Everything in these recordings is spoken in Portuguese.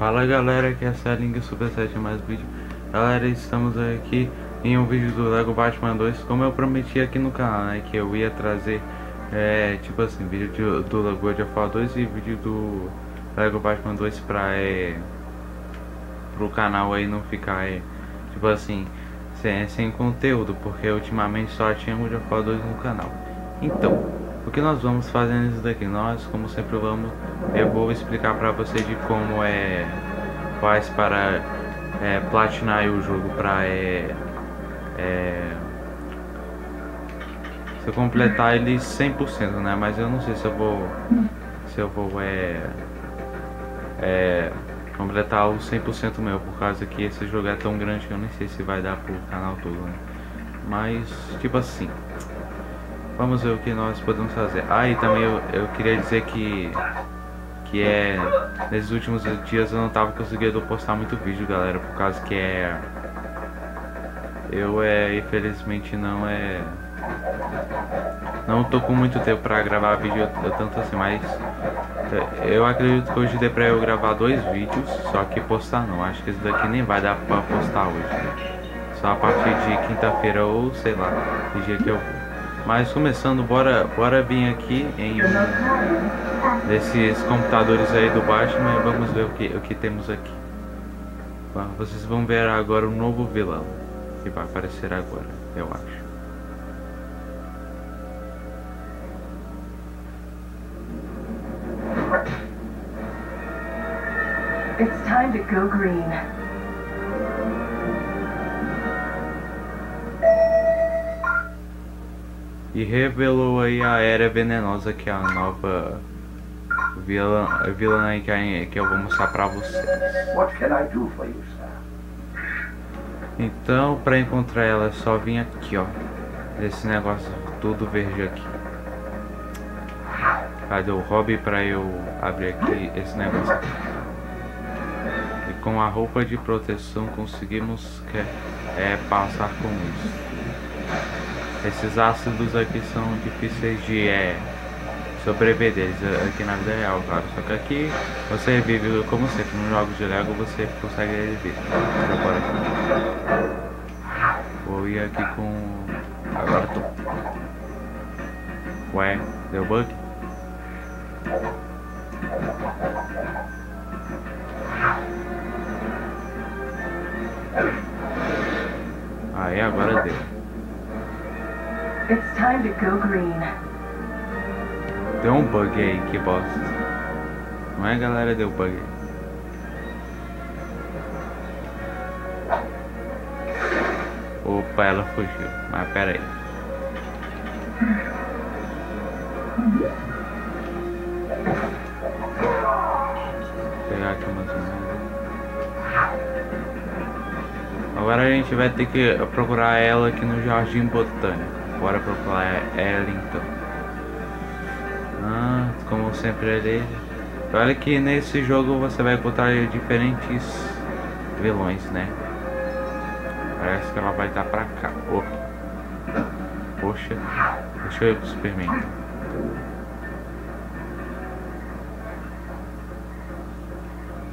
Fala galera, que é a Link Super 7 mais vídeo. Galera, estamos aqui em um vídeo do Lego Batman 2 Como eu prometi aqui no canal, né, que eu ia trazer é, Tipo assim, vídeo de, do Lego God of War 2 e vídeo do Lego Batman 2 pra é, Pro canal aí não ficar é, Tipo assim, sem, sem conteúdo Porque ultimamente só tinha God of War 2 no canal. Então, o que nós vamos fazer nisso daqui? Nós, como sempre vamos, eu vou explicar para você de como é faz para é, platinar o jogo para é, é, se eu completar ele 100%, né? Mas eu não sei se eu vou se eu vou é, é completar o 100% meu, por causa que esse jogo é tão grande que eu nem sei se vai dar pro canal todo, né? Mas tipo assim, Vamos ver o que nós podemos fazer. Ah, e também eu, eu queria dizer que que é nesses últimos dias eu não tava conseguindo postar muito vídeo, galera, por causa que é eu é infelizmente não é não tô com muito tempo pra gravar vídeo tanto assim, mas eu acredito que hoje dê pra eu gravar dois vídeos, só que postar não. Acho que esse daqui nem vai dar pra postar hoje. Só a partir de quinta-feira ou sei lá, que dia que eu. Mas começando, bora, bora vir aqui em um desses computadores aí do Batman e vamos ver o que, o que temos aqui. Bom, vocês vão ver agora o novo vilão que vai aparecer agora, eu acho. It's time to go green. E revelou aí a Era Venenosa, que é a nova vilã, vilã que, que eu vou mostrar pra vocês. Então, pra encontrar ela, é só vir aqui, ó. Esse negócio tudo verde aqui. Cadê o hobby pra eu abrir aqui esse negócio aqui? E com a roupa de proteção conseguimos que, é, passar com isso. Esses ácidos aqui são difíceis de é, sobreviver deles aqui na vida real, claro. Só que aqui você vive como sempre, nos jogos de Lego você consegue viver. Agora. Vou ir aqui com. Agora tô. Ué, deu bug? Aí agora deu. It's time to go green. Deu um bug aí, que bosta. Não é galera, deu bug aí. Opa, ela fugiu. Mas pera aí. Vou pegar aqui umas Agora a gente vai ter que procurar ela aqui no Jardim Botânico. Bora procurar então. Ah, como sempre ali. Olha que nesse jogo você vai encontrar diferentes vilões, né? Parece que ela vai estar pra cá. Opa. Poxa. Deixa eu ir pro Superman.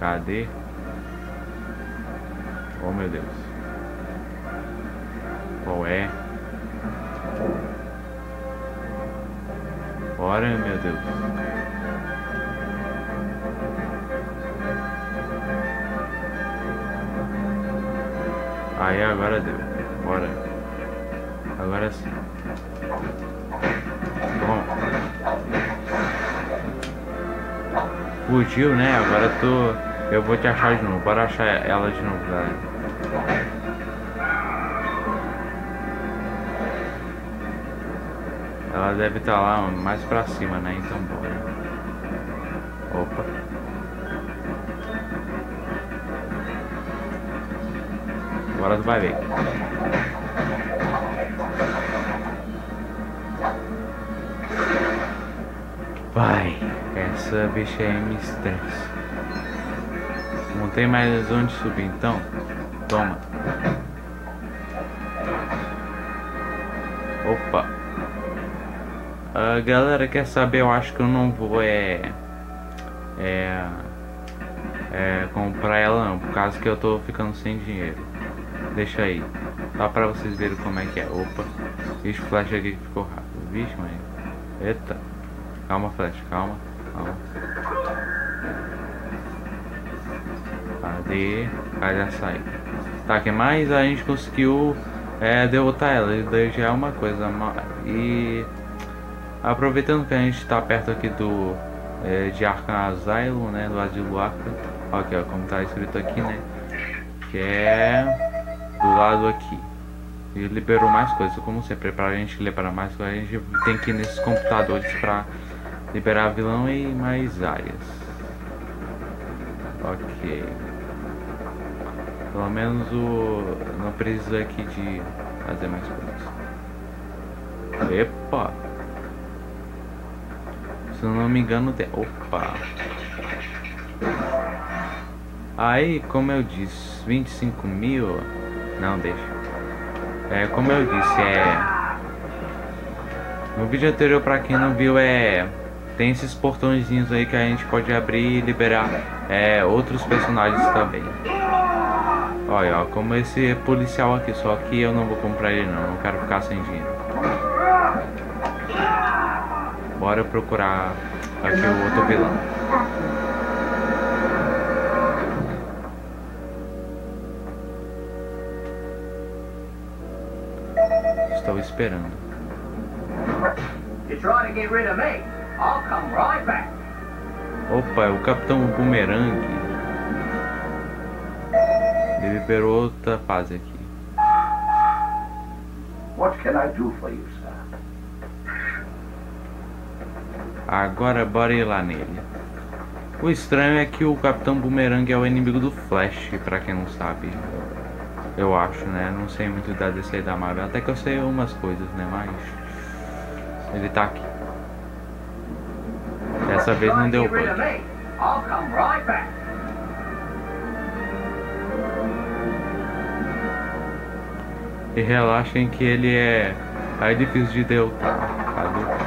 Cadê? Oh meu Deus. Qual é? Bora, meu Deus. Aí agora deu. Bora. Agora sim. Bom. Fugiu, né? Agora tô. Eu vou te achar de novo. Bora achar ela de novo, galera. Ela deve estar tá lá mais pra cima, né? Então bora. Opa. Agora tu vai ver. Vai. Essa bicha aí me. Não tem mais onde subir, então. Toma. Galera, quer saber? Eu acho que eu não vou é, é é, comprar ela não, por causa que eu tô ficando sem dinheiro. Deixa aí. Só pra vocês verem como é que é. Opa. Vixe, flash aqui ficou rápido. Vixe, mãe. Eita. Calma, flash, calma. Calma. Cadê? Cadê a saída? Tá, que mais a gente conseguiu é, derrotar ela. Isso daí já é uma coisa. E aproveitando que a gente tá perto aqui do é, de Arkham Asylum, né? Do Asilo Arkham. Aqui, ó, como tá escrito aqui, né? Que é do lado aqui. E liberou mais coisas, como sempre, pra gente liberar mais coisas, a gente tem que ir nesses computadores pra liberar vilão e mais áreas. Ok. Pelo menos o. Não precisa aqui de fazer mais coisas. Epa! Se eu não me engano tem. Opa! Aí, como eu disse, 25 mil. Não, deixa. É, como eu disse, é. No vídeo anterior, pra quem não viu, é. Tem esses portõezinhos aí que a gente pode abrir e liberar é, outros personagens também. Olha, ó, como esse policial aqui, só que eu não vou comprar ele não, não quero ficar sem dinheiro. Bora procurar aqui o outro vilão. Estou esperando. Opa, é o Capitão Boomerang. Ele liberou outra fase aqui. What can I do for you, sir? Agora bora ir lá nele. O estranho é que o Capitão Boomerang é o inimigo do Flash, pra quem não sabe. Eu acho, né? Não sei muito da DC da Marvel. Até que eu sei umas coisas, né? Mas. Ele tá aqui. Dessa vez não deu bug. E relaxem que ele é. É difícil de derrotar. Cadê?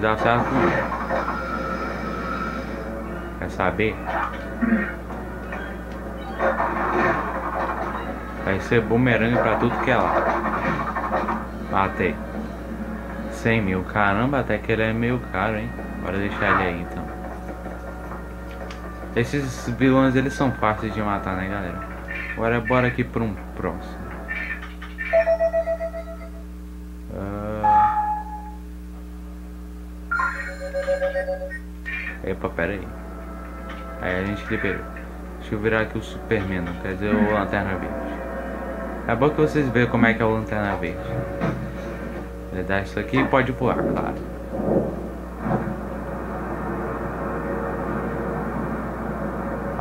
Dar certo Quer saber? Vai ser bumerangue pra tudo que é lá. Matei. 100 mil. Caramba, até que ele é meio caro, hein? Bora deixar ele aí, então. Esses vilões, eles são fáceis de matar, né, galera? Agora bora aqui para um próximo. Epa, pera aí. Aí a gente liberou. Deixa eu virar aqui o Superman, quer dizer o Lanterna Verde. É bom que vocês vejam como é que é o Lanterna Verde. Ele dá isso aqui e pode voar, claro.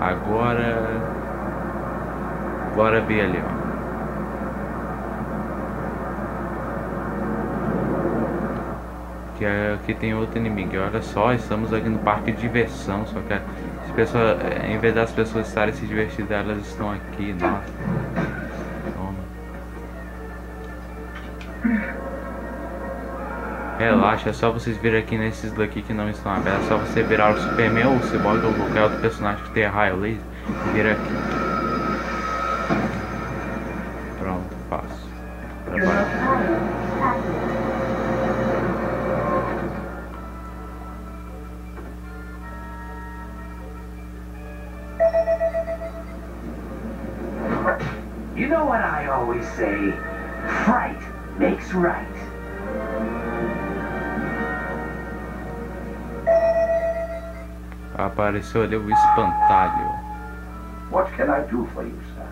Agora... Bora ver ali, ó. Que aqui tem outro inimigo. E olha só, estamos aqui no parque de diversão, só que as pessoas, em vez das pessoas estarem se divertindo, elas estão aqui, nossa. Toma. Relaxa, é só vocês virem aqui nesses daqui que não estão abertos. É só você virar o Superman ou o Cyborg ou qualquer outro personagem que tenha raio laser e vir aqui. Makes right. Apareceu ali o espantalho. What can I do for you, sir?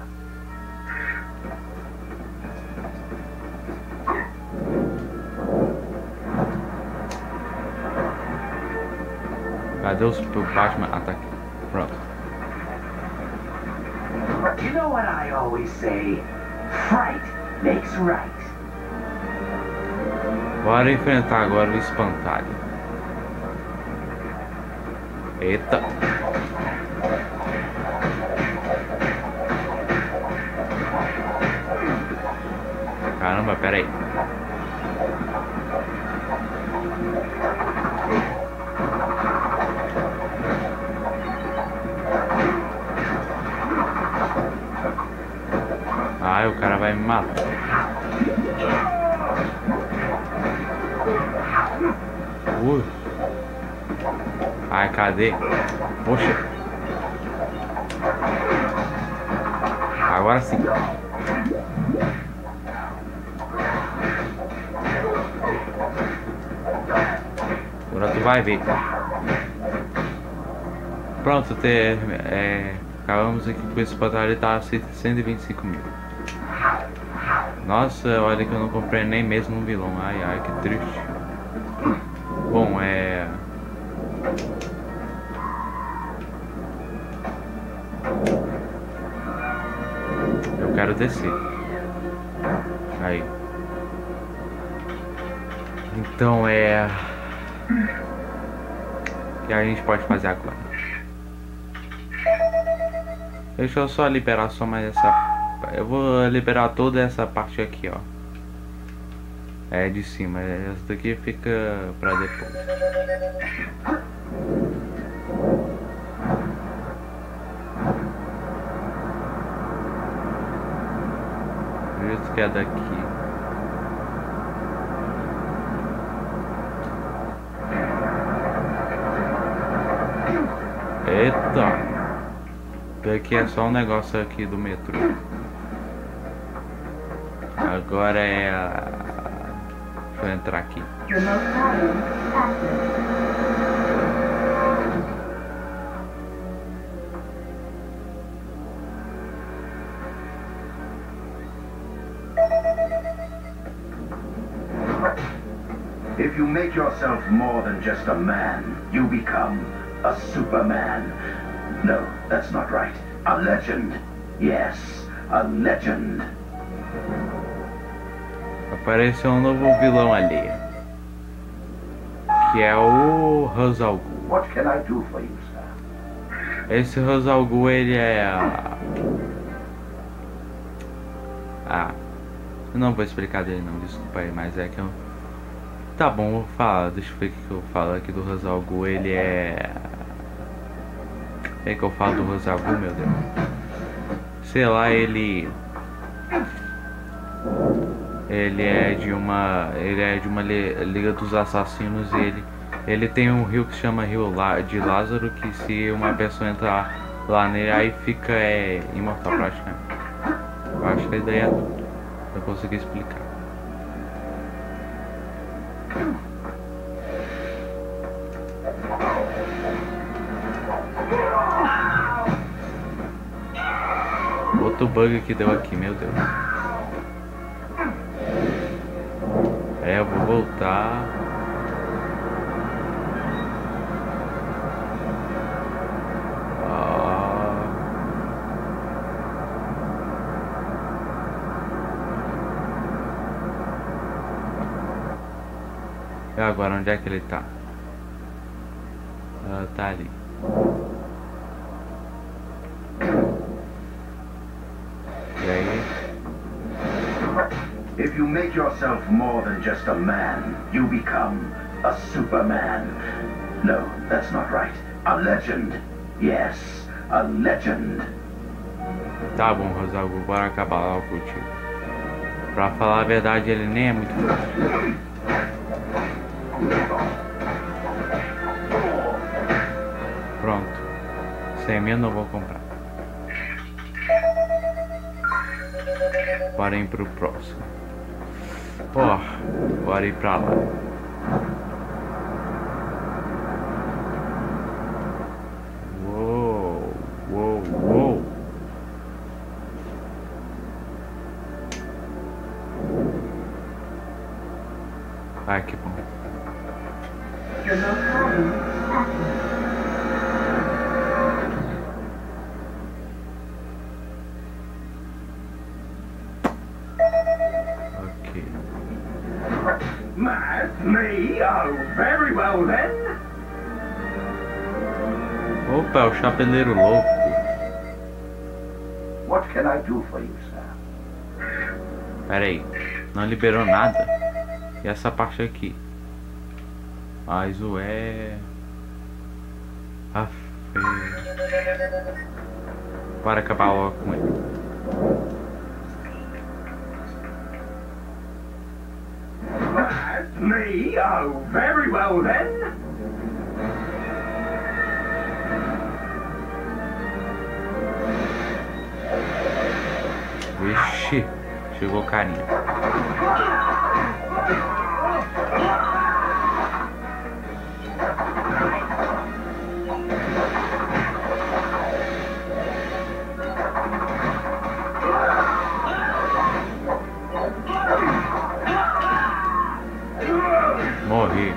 Cadê os Batman? Ah, tá aqui. Pronto. You know what I always say? Fright makes right. Bora enfrentar agora o espantalho. Eita. Caramba, pera aí. Ai, o cara vai me matar. Ui. Ai, cadê? Poxa. Agora sim. Agora tu vai ver. Pronto, ter, é, acabamos aqui com esse batalha tá 125 mil. Nossa, olha que eu não comprei nem mesmo um vilão. Ai, ai, que triste. Bom, é... Eu quero descer. Aí. Então é... O que a gente pode fazer agora? Deixa eu só liberar só mais essa eu vou liberar toda essa parte aqui, ó. É de cima. Essa daqui fica pra depois. Isso que é daqui. Eita! Daqui é só um negócio aqui do metrô. Agora é a... Deixa eu entrar aqui. If you make yourself more than just a man, you become a superman. No, that's not right. A legend. Yes, a legend. Apareceu um novo vilão ali. Que é o Hazal What can I do for you, sir? Esse Hazal ele é... Ah, eu não vou explicar dele não, desculpa aí, mas é que eu... Tá bom, vou falar, deixa eu ver o que eu falo aqui do Hazal ele é... É que eu falo do Hazal meu Deus. Sei lá, ele ele é de uma ele é de uma liga dos assassinos e ele ele tem um rio que chama Rio de Lázaro que se uma pessoa entrar lá nele aí fica é, imortal praticamente. Eu acho que a ideia é tudo. Eu consegui explicar. Outro bug que deu aqui, meu Deus. É, eu vou voltar. Ah. E agora, onde é que ele tá? Ah, tá ali. If you make yourself more than just a man, you become a superman. No, that's not right. A legend. Yes, a legend. Tá bom, Rosalgo, bora acabar lá contigo. Pra falar a verdade, ele nem é muito. Pronto. Sem eu não vou comprar. Ir pro próximo. Ó, bora ir pra lá. O chapeleiro louco. What can I do for you, sir? Pera aí. Não liberou nada. E essa parte aqui? Mas o é... Aff, Para acabar logo com ele. Me? Oh, very well then. Vixe, chegou carinha. Morri.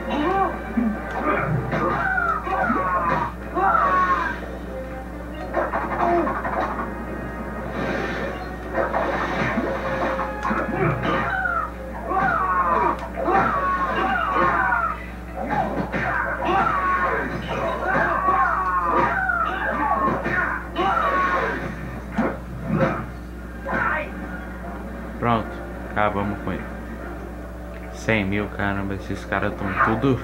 100 mil, caramba, esses caras estão tudo.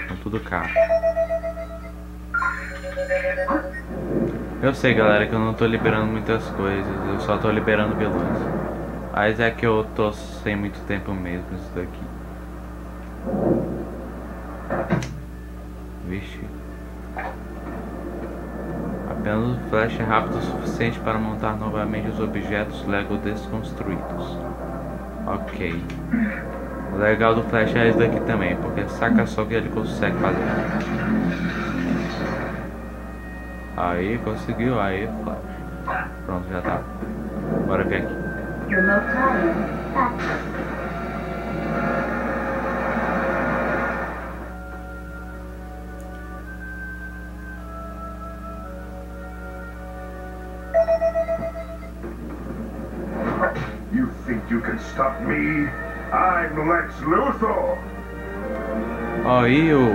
Estão tudo caro. Eu sei, galera, que eu não tô liberando muitas coisas, eu só tô liberando vilões. Mas é que eu tô sem muito tempo mesmo isso daqui. Vixe. Apenas o flash rápido o suficiente para montar novamente os objetos Lego desconstruídos. Ok. O legal do Flash é isso daqui também, porque saca só que ele consegue fazer. Aí, conseguiu, aí, Flash. Pronto, já tá. Bora ver aqui. You think you can stop me? I'm Lex Luthor. Aí o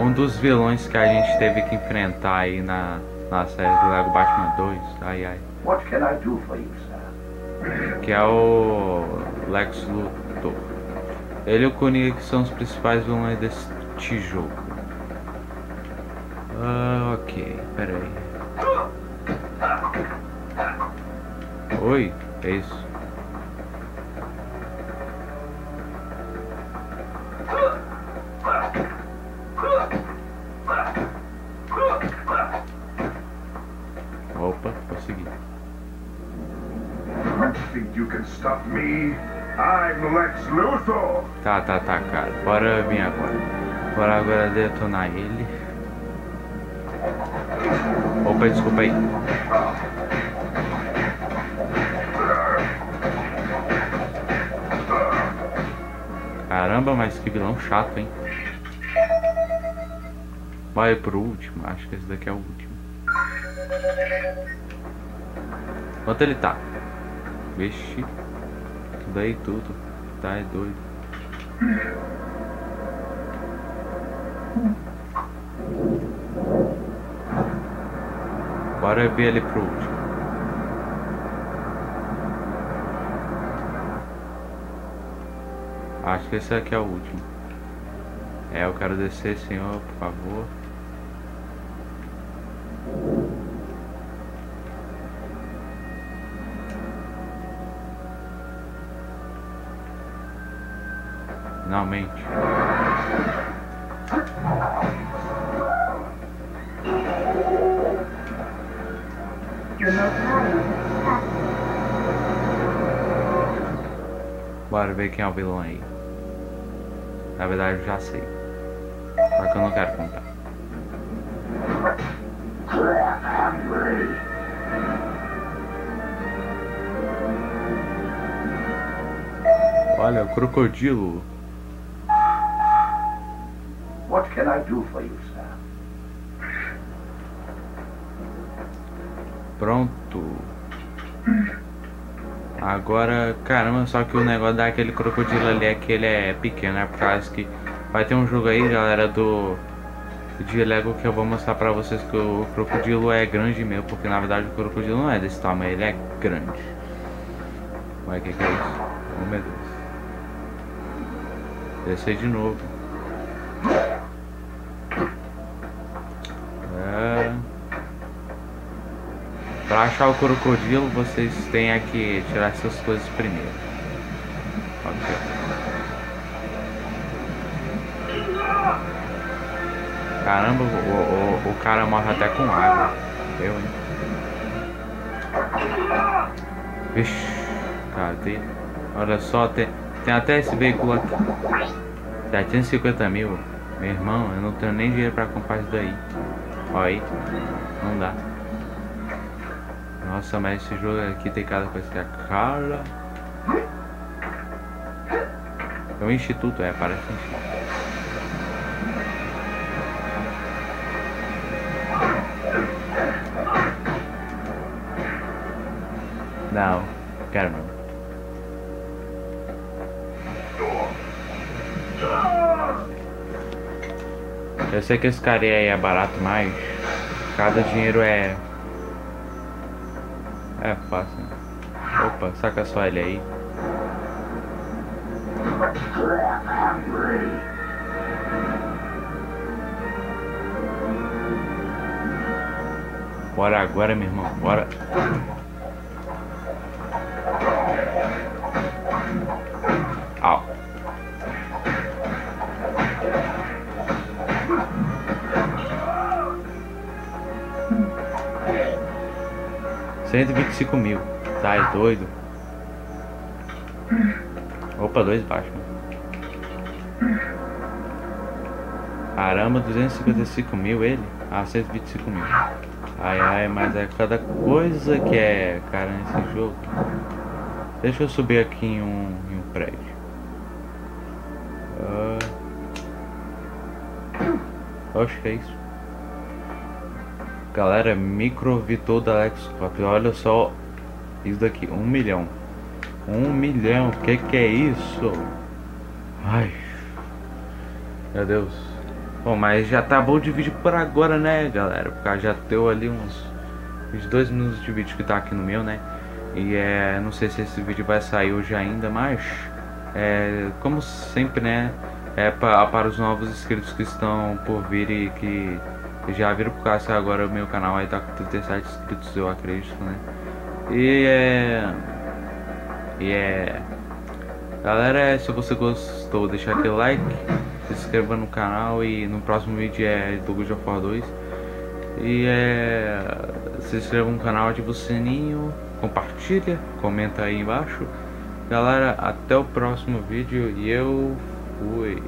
um dos vilões que a gente teve que enfrentar aí na, na série do Lego Batman 2, ai ai, What can I do for you, sir? que é o Lex Luthor. Ele e o Coringa que são os principais vilões deste jogo. Ah, ok, pera aí. Oi, é isso. Stop me? I'm Lex Luthor. Tá, tá, tá, cara. Bora vir agora. Bora agora detonar ele. Opa, desculpa aí. Caramba, mas que vilão chato, hein? Vai pro último. Acho que esse daqui é o último. Quanto ele tá? Vixe. Tudo aí, tudo. Tá, é doido. Bora ver ele pro último. Acho que esse aqui é o último. É, eu quero descer, senhor, por favor. Finalmente. Bora ver quem é o vilão aí. Na verdade eu já sei. Só que eu não quero contar. Olha, o crocodilo. Can I do for you, sir? Pronto. Agora, caramba, só que o negócio daquele crocodilo ali é que ele é pequeno, é por causa que vai ter um jogo aí, galera, do de Lego que eu vou mostrar pra vocês que o crocodilo é grande mesmo, porque na verdade o crocodilo não é desse tamanho, ele é grande. Ué, que, que é isso? Oh meu Deus. Descer de novo. Pra achar o crocodilo, vocês têm que tirar essas coisas primeiro. Ok. Caramba, o, o, o cara morre até com água. Eu, hein? Vixe, cadê? Olha só, tem, tem até esse veículo aqui. 750 mil. Meu irmão, eu não tenho nem dinheiro pra comprar isso daí. Olha aí. Não dá. Nossa, mas esse jogo aqui tem cada coisa que é cara. É um instituto, é, parece um instituto. Não, quero não. Eu sei que esse cara aí é barato, mas cada dinheiro é. É fácil. Opa, saca só ele aí. Bora agora, meu irmão. Bora. Au. 125 mil. Tá, é doido. Opa, dois baixos. Caramba, 255 mil ele? Ah, 125 mil. Ai, ai, mas é cada coisa que é, cara, nesse jogo. Deixa eu subir aqui em um, em um prédio. Uh... Que é isso? Galera, micro Vitor da Lexcop. Olha só isso daqui, um milhão. Um milhão, que que é isso? Ai, meu Deus. Bom, mas já tá bom de vídeo por agora, né, galera? Porque já deu ali uns, uns dois minutos de vídeo que tá aqui no meu, né? E é, não sei se esse vídeo vai sair hoje ainda, mas é, como sempre, né? É pra, para os novos inscritos que estão por vir e que já viram por causa agora o meu canal aí tá com 37 inscritos, eu acredito, né? E é. E é. Galera, se você gostou, deixa aquele like, se inscreva no canal e no próximo vídeo é do God of War 2. E é. Se inscreva no canal, ativa o sininho, compartilha, comenta aí embaixo. Galera, até o próximo vídeo e eu fui.